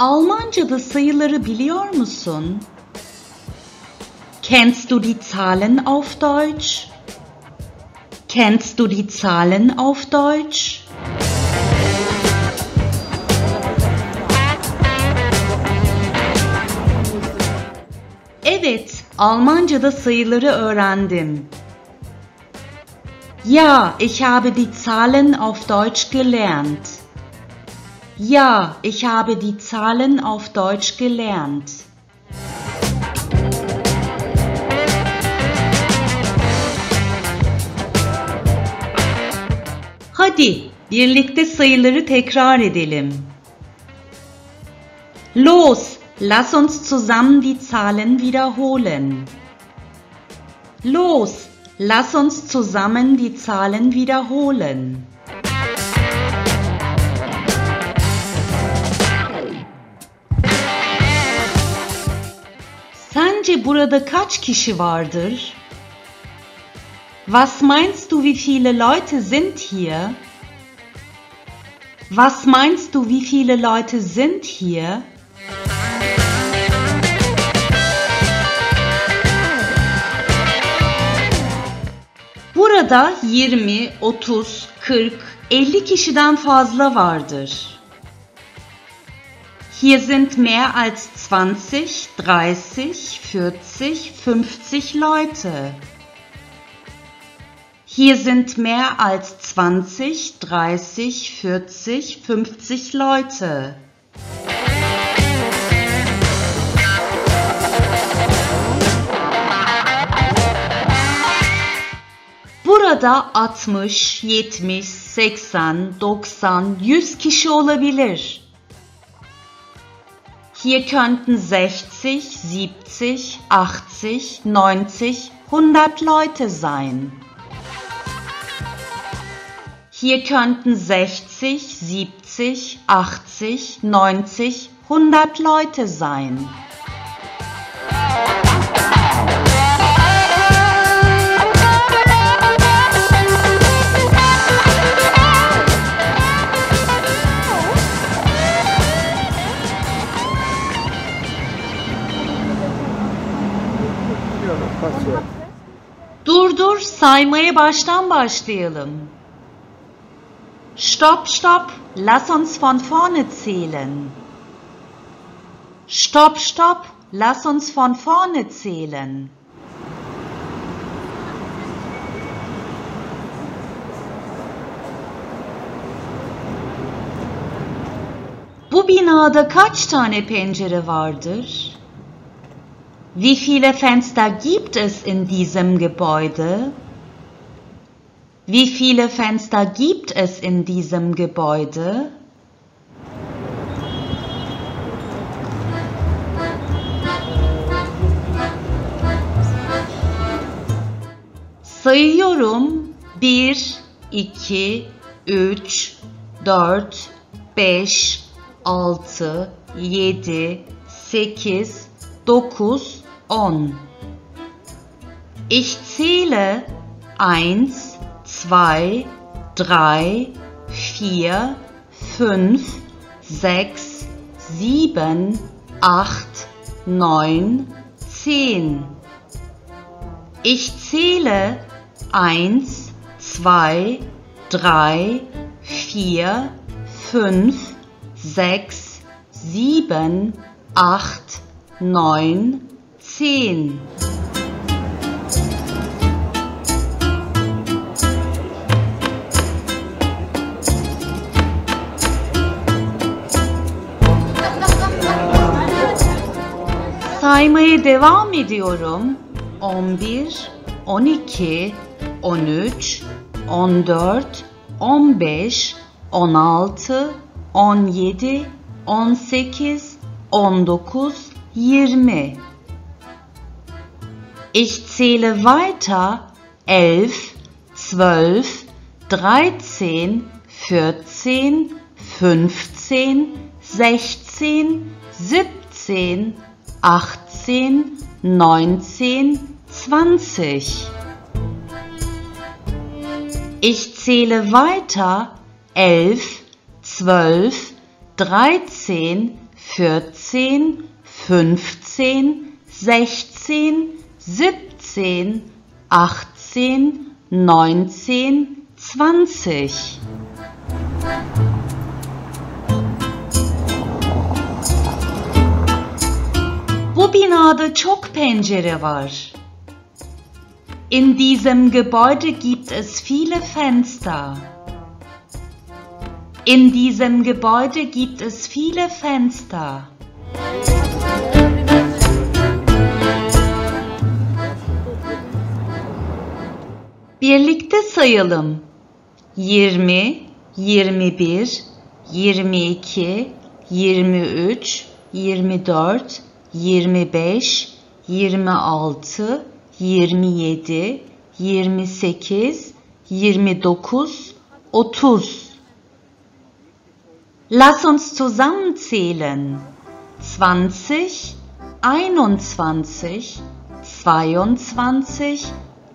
Almanca'da sayıları biliyor musun? Kennst du die Zahlen auf Deutsch? Kennst du die Zahlen auf Deutsch? Evet, Almanca'da sayıları öğrendim. Ja, ich habe die Zahlen auf Deutsch gelernt. Ja, ich habe die Zahlen auf Deutsch gelernt. Hadi birlikte sayıları tekrar edelim. Los, lass uns zusammen die Zahlen wiederholen. Los, lass uns zusammen die Zahlen wiederholen. Sence burada kaç kişi vardır? Was meinst du, wie viele Leute sind hier? Was meinst du, wie viele Leute sind hier? Burada 20, 30, 40, 50 kişiden fazla vardır. Hier sind mehr als 20, 30, 40, 50 Leute. Hier sind mehr als 20, 30, 40, 50 Leute. Burada 60, 70, 80, 90, 100 kişi olabilir. Hier könnten 60, 70, 80, 90, 100 Leute sein. Hier könnten 60, 70, 80, 90, 100 Leute sein. Dur dur saymaya baştan başlayalım. Stopp, stopp, lass uns von vorne zählen. Stopp, stopp, lass uns von vorne zählen. Bu binada kaç tane pencere vardır? Wie viele Fenster gibt es in diesem Gebäude? Wie viele Fenster gibt es in diesem Gebäude? Sayıyorum. 1, 2, 3, 4, 5, 6, 7, 8, 9, 10. Ich zähle 1, 2, 3, 4, 5, 6, 7, 8, 9, 10. Ich zähle 1, 2, 3, 4, 5, 6, 7, 8, 9, 10. Saymaya devam ediyorum. 11, 12, 13, 14, 15, 16, 17, 18, 19, 20. Ich zähle weiter 11, 12, 13, 14, 15, 16, 17, 18, 19, 20. Ich zähle weiter 11, 12, 13, vierzehn, fünfzehn, sechzehn, siebzehn, achtzehn, neunzehn, zwanzig. Bu binada çok pencere var. In diesem Gebäude gibt es viele Fenster. In diesem Gebäude gibt es viele Fenster. Birlikte sayalım. 20, 21, 22, 23, 24, 25, 26, 27, 28, 29, 30. Lass uns zusammenzählen. 20, 21, 22,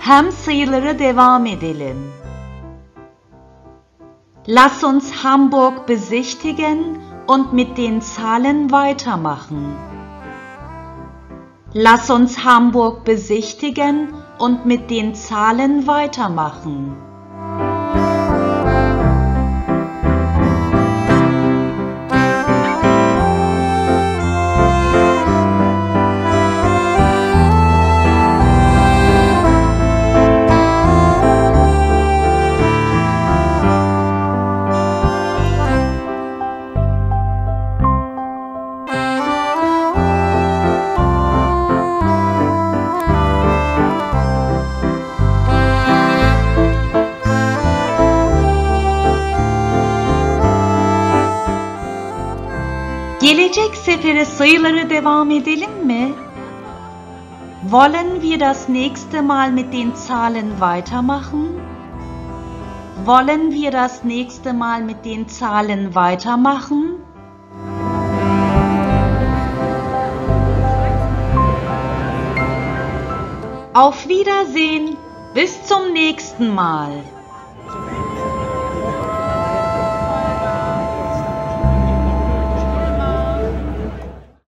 hem sayılara devam edelim. Lass uns Hamburg besichtigen und mit den Zahlen weitermachen. Lass uns Hamburg besichtigen und mit den Zahlen weitermachen. Gelecek sefere sayılara devam edelim mi? Wollen wir das nächste Mal mit den Zahlen weitermachen? Wollen wir das nächste Mal mit den Zahlen weitermachen? Auf Wiedersehen, bis zum nächsten Mal.